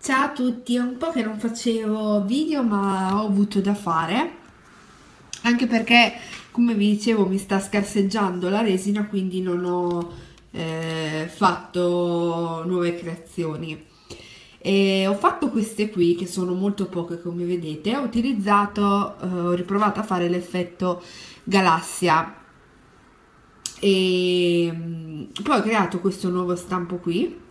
Ciao a tutti, è un po' che non facevo video ma ho avuto da fare. Anche perché come vi dicevo mi sta scarseggiando la resina quindi non ho eh, fatto nuove creazioni. E ho fatto queste qui che sono molto poche come vedete. Ho utilizzato, eh, ho riprovato a fare l'effetto galassia. E mm, poi ho creato questo nuovo stampo qui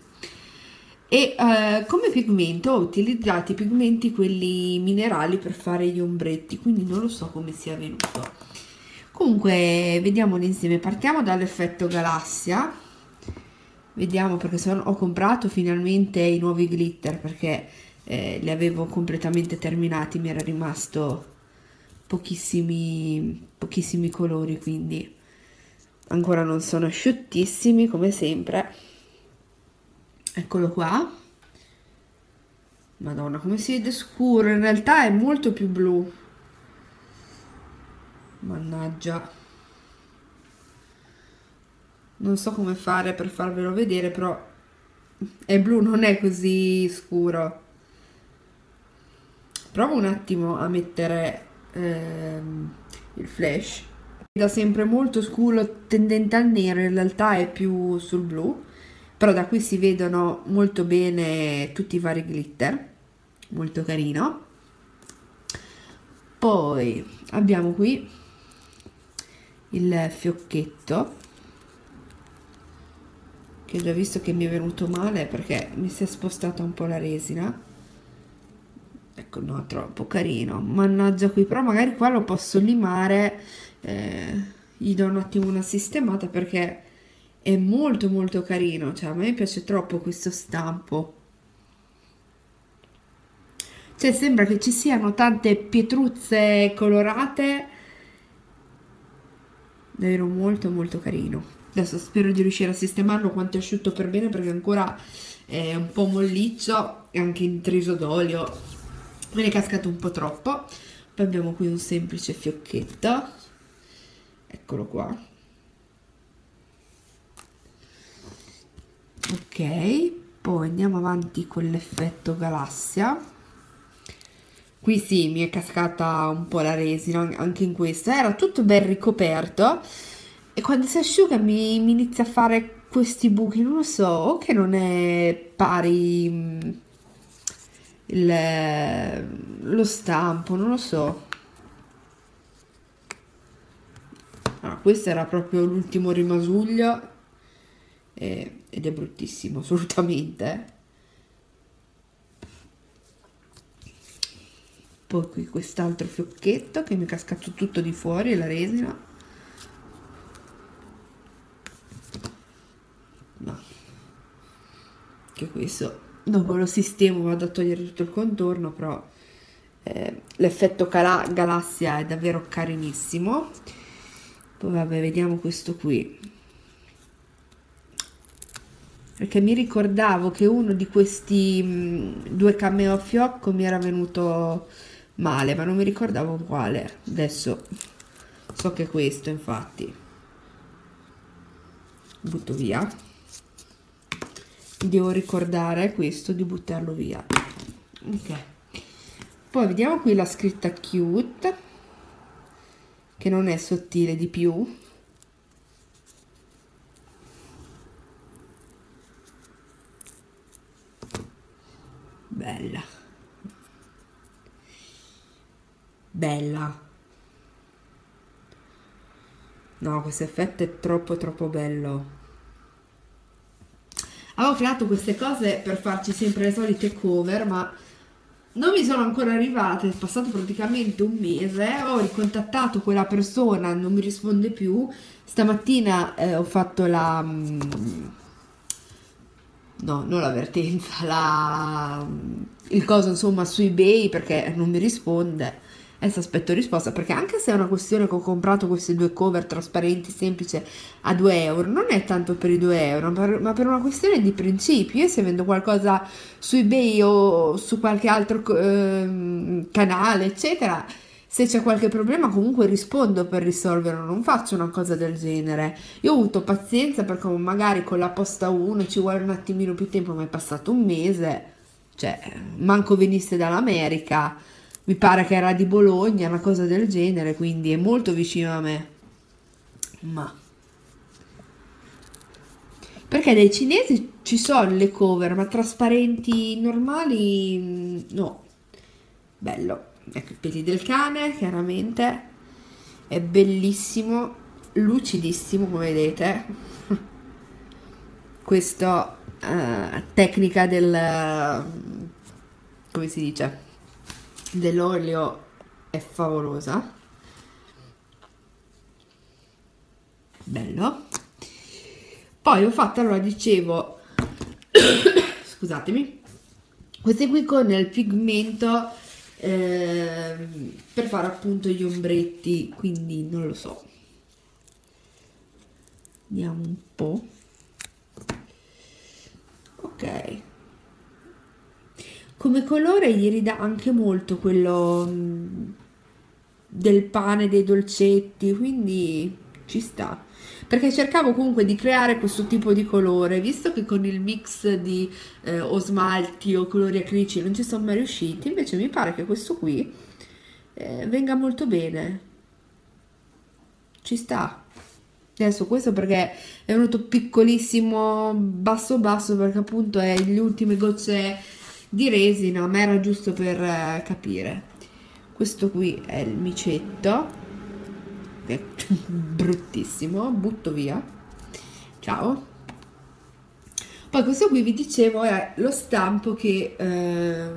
e eh, come pigmento ho utilizzato i pigmenti quelli minerali per fare gli ombretti quindi non lo so come sia venuto. Comunque vediamolo insieme. Partiamo dall'effetto galassia. Vediamo perché sono, ho comprato finalmente i nuovi glitter perché eh, li avevo completamente terminati mi era rimasto pochissimi pochissimi colori quindi ancora non sono asciuttissimi come sempre eccolo qua. Madonna come si vede scuro. In realtà è molto più blu. Mannaggia. Non so come fare per farvelo vedere però è blu non è così scuro. Provo un attimo a mettere ehm, il flash. Da sempre molto scuro tendente al nero in realtà è più sul blu però da qui si vedono molto bene tutti i vari glitter molto carino. Poi abbiamo qui il fiocchetto che ho già visto che mi è venuto male perché mi si è spostata un po' la resina. Ecco no troppo carino. Mannaggia qui però magari qua lo posso limare eh, gli do un attimo una sistemata perché è molto molto carino. Cioè a me piace troppo questo stampo. Cioè sembra che ci siano tante pietruzze colorate. Davvero molto molto carino. Adesso spero di riuscire a sistemarlo quanto è asciutto per bene perché ancora è un po' molliccio e anche intriso d'olio. Me ne è cascato un po' troppo. Poi abbiamo qui un semplice fiocchetto. Eccolo qua ok poi andiamo avanti con l'effetto galassia. Qui sì mi è cascata un po' la resina anche in questo. Era tutto ben ricoperto. E quando si asciuga mi, mi inizia a fare questi buchi. Non lo so o che non è pari mm, il, lo stampo non lo so. Ah, questo era proprio l'ultimo rimasuglio eh, ed è bruttissimo assolutamente. Poi qui quest'altro fiocchetto che mi è cascato tutto di fuori la resina. No che questo dopo lo sistemo vado a togliere tutto il contorno però eh, l'effetto galassia è davvero carinissimo. Poi vabbè vediamo questo qui perché mi ricordavo che uno di questi mh, mm, due cameo a fiocco mi era venuto male, ma non mi ricordavo quale. Adesso so che è questo, infatti. Butto via. Devo ricordare questo di buttarlo via. Ok. Poi vediamo qui la scritta cute, che non è sottile di più bella. Bella. No questo effetto è troppo troppo bello. Avevo creato queste cose per farci sempre le solite cover ma non mi sono ancora arrivate, è passato praticamente un mese, ho ricontattato quella persona, non mi risponde più, stamattina eh, ho fatto la, mm, no, non l'avvertenza, la, il coso insomma su eBay perché non mi risponde. Adesso aspetto risposta perché anche se è una questione che ho comprato queste due cover trasparenti semplice a 2 euro, non è tanto per i 2 euro, ma per una questione di principio. Io se vendo qualcosa su eBay o su qualche altro eh, canale, eccetera, se c'è qualche problema comunque rispondo per risolverlo, non faccio una cosa del genere. Io ho avuto pazienza perché magari con la posta 1 ci vuole un attimino più tempo, ma è passato un mese, cioè manco venisse dall'America, mi pare che era di Bologna, una cosa del genere, quindi è molto vicino a me. Ma perché dai cinesi ci sono le cover, ma trasparenti normali no. Bello. Ecco i peli del cane, chiaramente. È bellissimo, lucidissimo, come vedete. Questa uh, tecnica del... come si dice? Dell'olio è favolosa. Bello. Poi ho fatto, allora dicevo, scusatemi, queste qui con il pigmento eh, per fare appunto gli ombretti, quindi non lo so. Vediamo un po'. Ok. Come colore gli ridà anche molto quello mm, del pane, dei dolcetti, quindi ci sta perché cercavo comunque di creare questo tipo di colore, visto che con il mix di eh, o smalti o colori acrici non ci sono mai riusciti, invece mi pare che questo qui eh, venga molto bene. Ci sta. Adesso questo perché è venuto piccolissimo, basso basso, perché appunto è le ultime gocce di resina, ma era giusto per eh, capire. Questo qui è il micetto è bruttissimo, butto via. Ciao. Poi questo qui vi dicevo è lo stampo che eh,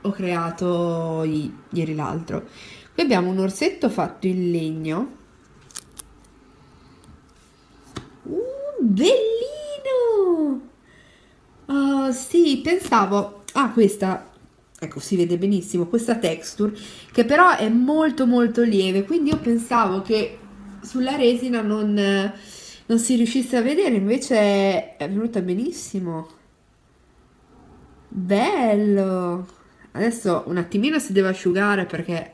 ho creato ieri l'altro. Qui abbiamo un orsetto fatto in legno. Uh, bellino! Oh, sì, pensavo... Ah, questa ecco si vede benissimo questa texture che però è molto molto lieve. Quindi io pensavo che sulla resina non, non si riuscisse a vedere invece è venuta benissimo. Bello! Adesso un attimino si deve asciugare perché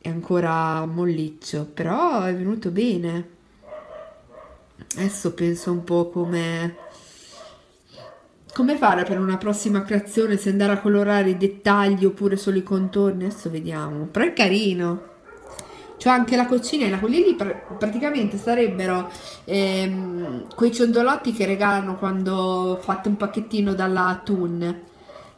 è ancora molliccio però è venuto bene. Adesso penso un po' come come fare per una prossima creazione, se andare a colorare i dettagli oppure solo i contorni? Adesso vediamo. Però è carino. C'ho anche la coccinella, quelli lì pr praticamente sarebbero ehm, quei ciondolotti che regalano quando fate un pacchettino dalla Toon.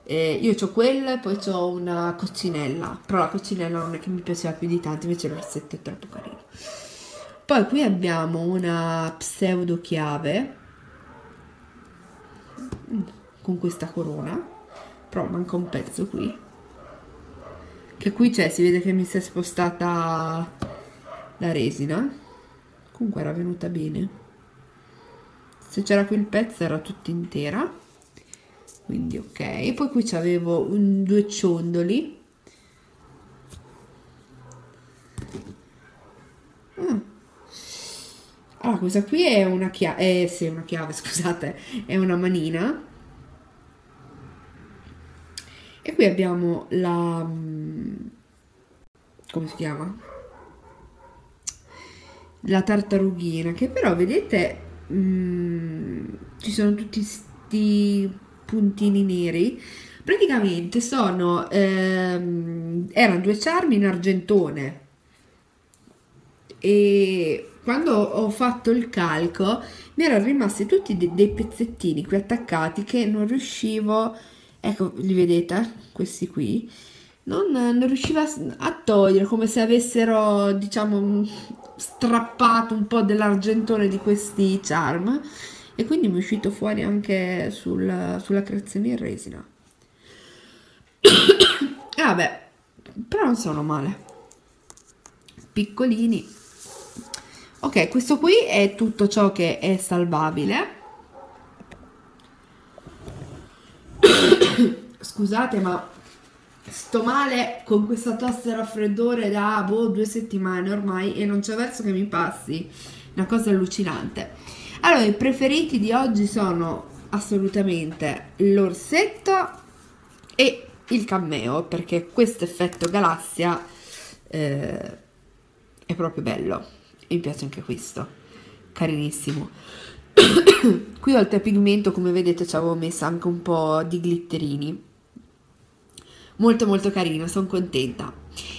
Eh, io ho quello e poi ho una coccinella, però la coccinella non è che mi piaceva più di tanto, invece il rossetto è troppo carino. Poi qui abbiamo una pseudo chiave con questa corona però manca un pezzo qui che qui c'è si vede che mi si è spostata la resina. Comunque era venuta bene. Se c'era qui il pezzo era tutta intera quindi ok. Poi qui c'avevo due ciondoli. Ah. Allora questa qui è una chiave eh sì una chiave scusate è una manina e qui abbiamo la... Mm, come si chiama? La tartarughina, che però vedete mh, mm, ci sono tutti questi puntini neri. Praticamente sono... Ehm, erano due charmi in argentone. E quando ho fatto il calco mi erano rimasti tutti de dei pezzettini qui attaccati che non riuscivo ecco li vedete questi qui non, non riusciva a togliere come se avessero diciamo strappato un po' dell'argentone di questi charm. E quindi mi è uscito fuori anche sul, sulla creazione in resina. Vabbè però non sono male. Piccolini ok questo qui è tutto ciò che è salvabile. Scusate ma sto male con questa tosse raffreddore da boh, due settimane ormai e non c'è verso che mi passi. Una cosa allucinante. Allora i preferiti di oggi sono assolutamente l'orsetto e il cammeo perché questo effetto galassia eh, è proprio bello mi piace anche questo carinissimo qui oltre al pigmento come vedete ci avevo messo anche un po' di glitterini molto molto carino, sono contenta.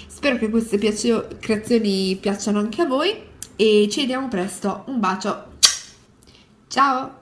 Spero che queste creazioni piacciono anche a voi e ci vediamo presto. Un bacio. Ciao!